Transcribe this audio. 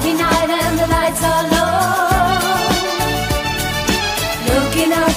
Friday night and the lights are low. Looking out.